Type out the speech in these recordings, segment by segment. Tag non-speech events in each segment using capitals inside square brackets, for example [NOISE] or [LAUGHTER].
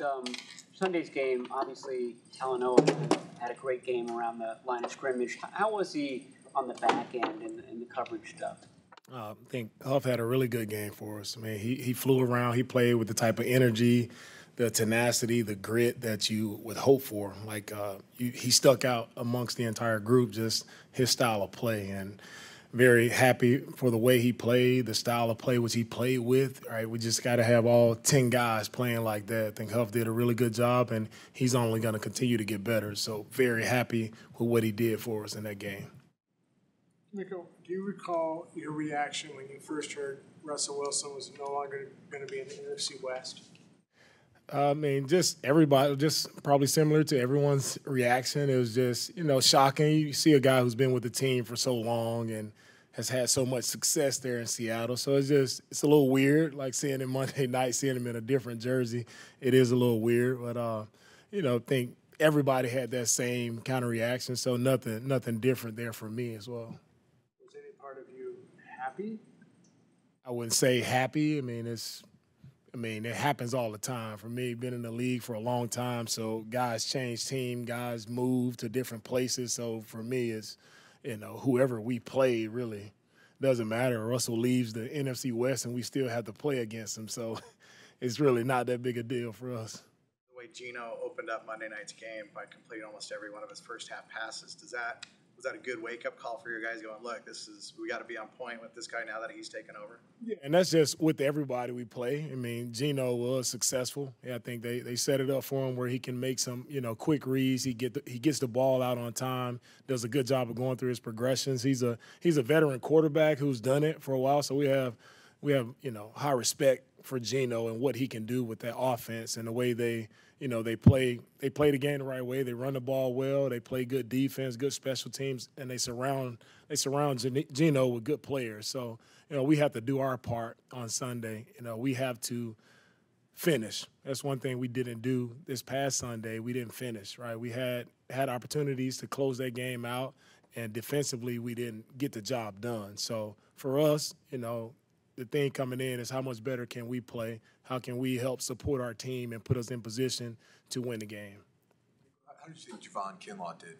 Um, Sunday's game, obviously Talanoa had a great game around the line of scrimmage. How was he on the back end and, the coverage stuff? Uh, I think Huff had a really good game for us. I mean, he, he flew around. He played with the type of energy, the tenacity, the grit that you would hope for. Like uh, you, he stuck out amongst the entire group, just his style of play. And very happy for the way he played, the style of play which he played with. Right, we just got to have all ten guys playing like that. I think Huff did a really good job, and he's only going to continue to get better. So very happy with what he did for us in that game. Nico, do you recall your reaction when you first heard Russell Wilson was no longer going to be in the NFC West? I mean, just everybody, just probably similar to everyone's reaction. It was just, you know, shocking. You see a guy who's been with the team for so long and has had so much success there in Seattle. So it's just, it's a little weird, like seeing him [LAUGHS] Monday night, seeing him in a different jersey. It is a little weird, but, uh, you know, I think everybody had that same kind of reaction. So nothing, nothing different there for me as well. Was any part of you happy? I wouldn't say happy. I mean, it's I mean, it happens all the time. For me, been in the league for a long time, so guys change team, guys move to different places. So for me, it's you know whoever we play really doesn't matter. Russell leaves the NFC West, and we still have to play against him. So [LAUGHS] it's really not that big a deal for us. The way Geno opened up Monday night's game by completing almost every one of his first half passes, does that was that a good wake up call for your guys going, look, this is we got to be on point with this guy now that he's taken over? Yeah, and that's just with everybody we play. I mean, Geno was successful. Yeah, I think they, they set it up for him where he can make some you know quick reads. He get the, he gets the ball out on time. Does a good job of going through his progressions. He's a he's a veteran quarterback who's done it for a while. So we have we have you know high respect for Geno and what he can do with that offense and the way they you know they play they play the game the right way. They run the ball well. They play good defense, good special teams, and they surround they surround Geno with good players. So you know we have to do our part on Sunday. You know we have to finish. That's one thing we didn't do this past Sunday. We didn't finish right. We had had opportunities to close that game out, and defensively we didn't get the job done. So for us, you know, the thing coming in is how much better can we play? How can we help support our team and put us in position to win the game? How did you think Javon Kinlaw did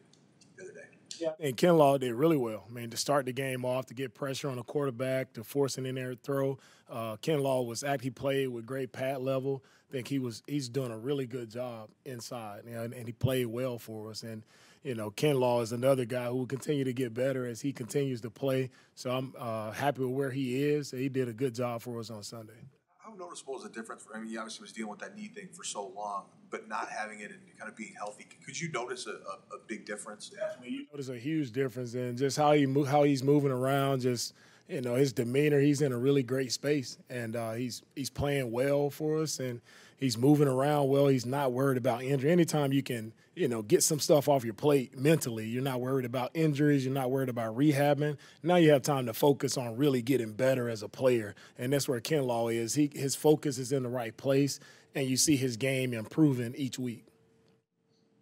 the other day? Yeah, and Kinlaw did really well. I mean, to start the game off, to get pressure on the quarterback, to force an in there throw. Uh, Kinlaw was actually played with great pad level. I think he was he's doing a really good job inside, you know, and, and he played well for us. And you know, Kinlaw is another guy who will continue to get better as he continues to play. So I'm uh, happy with where he is. He did a good job for us on Sunday. How noticeable is the difference? For, I mean, he obviously was dealing with that knee thing for so long, but not having it and kind of being healthy. Could you notice a, a, a big difference? Definitely, you notice a huge difference in just how he mo- how he's moving around. Just you know, his demeanor. He's in a really great space, and uh, he's he's playing well for us, and he's moving around well. He's not worried about injury. Anytime you can you know, get some stuff off your plate mentally. You're not worried about injuries. You're not worried about rehabbing. Now you have time to focus on really getting better as a player, and that's where Kinlaw is. He his focus is in the right place, and you see his game improving each week.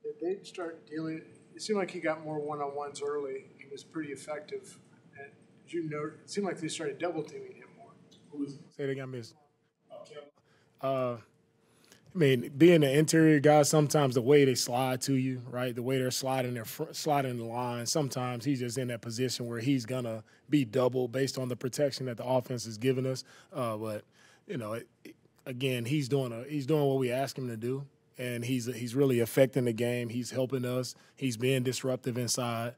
Did they start dealing? It seemed like he got more one-on-ones early. He was pretty effective. You know? It seemed like they started double teaming him more. Say it again, Miss. Uh, I mean, being an interior guy, sometimes the way they slide to you, right? The way they're sliding their fr- sliding the line. Sometimes he's just in that position where he's gonna be double based on the protection that the offense is giving us. Uh, but you know, it, again, he's doing a he's doing what we ask him to do, and he's he's really affecting the game. He's helping us. He's being disruptive inside,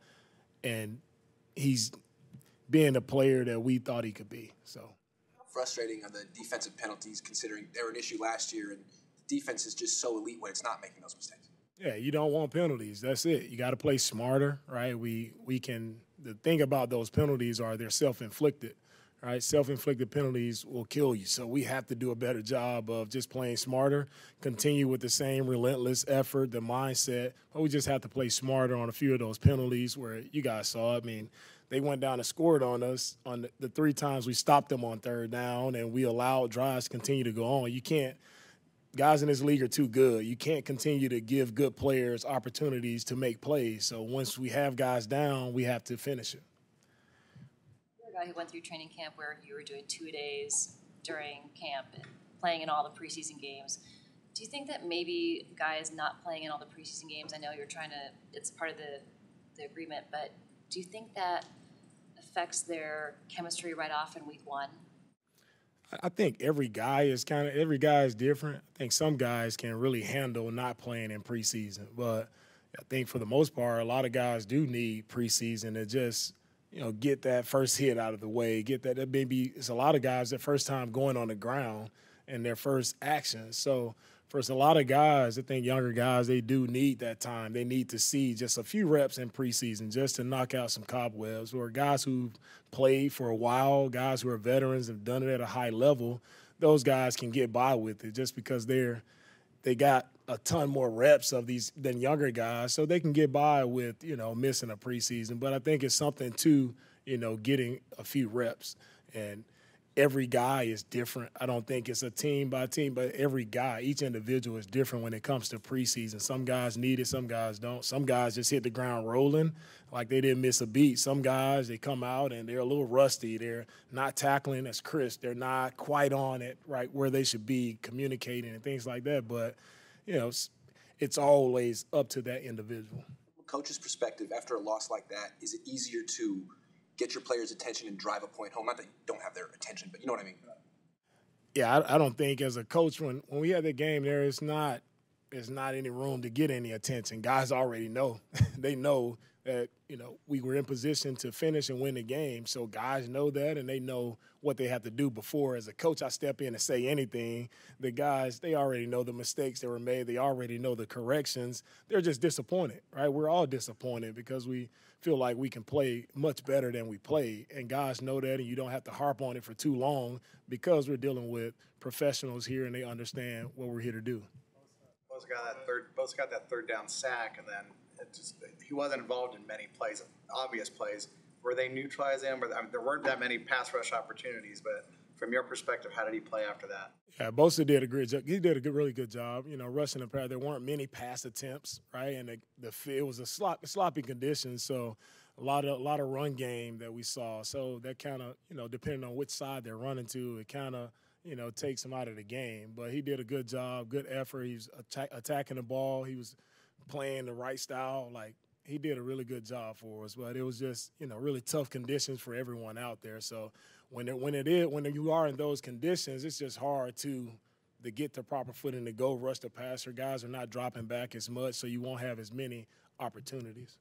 and he's being the player that we thought he could be. So frustrating are the defensive penalties, considering they were an issue last year and defense is just so elite when it's not making those mistakes. Yeah, you don't want penalties. That's it. You got to play smarter, right? We we can. The thing about those penalties are they're self-inflicted, right? Self-inflicted penalties will kill you. So we have to do a better job of just playing smarter, continue with the same relentless effort, the mindset. But we just have to play smarter on a few of those penalties where you guys saw. I mean, they went down and scored on us on the, the three times we stopped them on third down, and we allowed drives to continue to go on. You can't guys in this league are too good. You can't continue to give good players opportunities to make plays. So once we have guys down, we have to finish it. You're a guy who went through training camp where you were doing two days during camp and playing in all the preseason games. Do you think that maybe guys not playing in all the preseason games, I know you're trying to, it's part of the, the agreement, but do you think that affects their chemistry right off in week one? I- think every guy is kind of every guy is different. I think some guys can really handle not playing in preseason, but I think for the most part, a lot of guys do need preseason to just you know get that first hit out of the way, get that. That maybe it's a lot of guys their first time going on the ground and their first action. So for a lot of guys, I think younger guys they do need that time. They need to see just a few reps in preseason just to knock out some cobwebs. Or guys who played for a while, guys who are veterans have done it at a high level. Those guys can get by with it just because they're they got a ton more reps of these than younger guys, so they can get by with you know missing a preseason. But I think it's something to you know getting a few reps and every guy is different. I don't think it's a team by team, but every guy, each individual is different when it comes to preseason. Some guys need it, some guys don't. Some guys just hit the ground rolling, like they didn't miss a beat. Some guys they come out and they're a little rusty. They're not tackling as crisp. They're not quite on it right where they should be communicating and things like that. But you know, it's, it's always up to that individual. From a coach's perspective, after a loss like that, is it easier to get your players' attention and drive a point home? Not that you don't have their attention, but you know what I mean. Yeah, I, I don't think as a coach when when we had the game there is not there's not any room to get any attention. Guys already know. [LAUGHS] they know that, you know, we were in position to finish and win the game. So guys know that and they know what they have to do before. As a coach, I step in and say anything. The guys, they already know the mistakes that were made. They already know the corrections. They're just disappointed, right? We're all disappointed because we feel like we can play much better than we played. And guys know that and you don't have to harp on it for too long because we're dealing with professionals here and they understand what we're here to do. Bosa got that third. Bosa got that third down sack, and then just he wasn't involved in many plays, obvious plays. Were they neutralizing him? Or, I mean, there weren't that many pass rush opportunities, but from your perspective, how did he play after that? Yeah, Bosa did a great job. He did a good, really good job. You know, rushing the pass. There weren't many pass attempts, right? And the, the it was a slop, sloppy condition, so a lot of a lot of run game that we saw. So that kind of you know, depending on which side they're running to, it kind of you know, takes him out of the game. But he did a good job, good effort. He was attack, attacking the ball. He was playing the right style. Like he did a really good job for us. But it was just, you know, really tough conditions for everyone out there. So when it when it is when you are in those conditions, it's just hard to to get the proper footing to go rush the passer. Guys are not dropping back as much, so you won't have as many opportunities.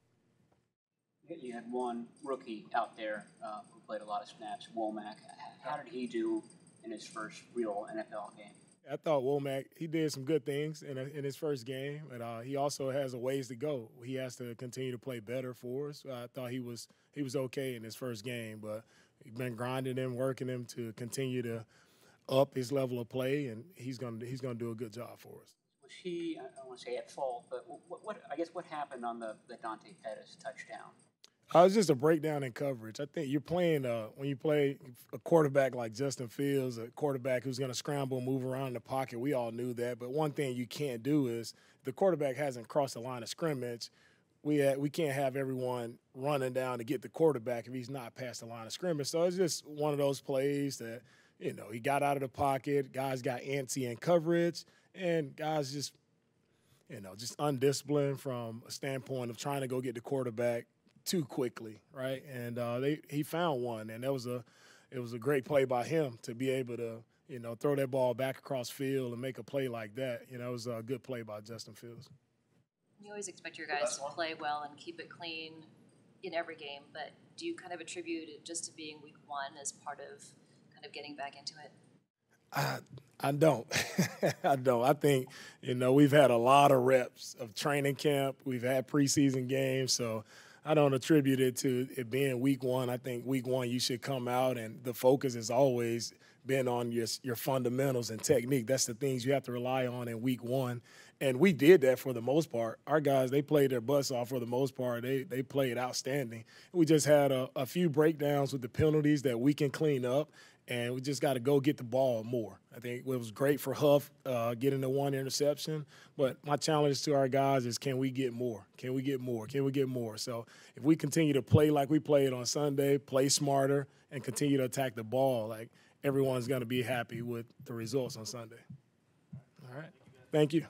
You had one rookie out there uh, who played a lot of snaps, Womack. How did he do in his first real NFL game? I thought Womack he did some good things in, a, in his first game, but uh, he also has a ways to go. He has to continue to play better for us. I thought he was he was okay in his first game, but he's been grinding him, working him to continue to up his level of play, and he's gonna he's gonna do a good job for us. Was he? I don't want to say at fault, but what, what I guess what happened on the the Dante Pettis touchdown? Uh, was just a breakdown in coverage. I think you're playing uh, when you play a quarterback like Justin Fields, a quarterback who's going to scramble, move around in the pocket. We all knew that, but one thing you can't do is the quarterback hasn't crossed the line of scrimmage. We we can't have everyone running down to get the quarterback if he's not past the line of scrimmage. So it's just one of those plays that you know he got out of the pocket. Guys got antsy in coverage, and guys just you know just undisciplined from a standpoint of trying to go get the quarterback too quickly, right? And uh, they he found one, and that was a it was a great play by him to be able to you know throw that ball back across field and make a play like that. You know, it was a good play by Justin Fields. You always expect your guys to play well and keep it clean in every game, but do you kind of attribute it just to being week one as part of kind of getting back into it? I I don't. [LAUGHS] I don't. I think you know we've had a lot of reps of training camp. We've had preseason games, so I don't attribute it to it being week one. I think week one you should come out and the focus has always been on your your fundamentals and technique. That's the things you have to rely on in week one. And we did that for the most part. Our guys, they played their butts off for the most part. They they played outstanding. We just had a, a few breakdowns with the penalties that we can clean up and we just got to go get the ball more. I think it was great for Huff uh, getting the one interception, but my challenge to our guys is can we get more? Can we get more? Can we get more? So if we continue to play like we played on Sunday, play smarter, and continue to attack the ball, like everyone's going to be happy with the results on Sunday. All right. Thank you.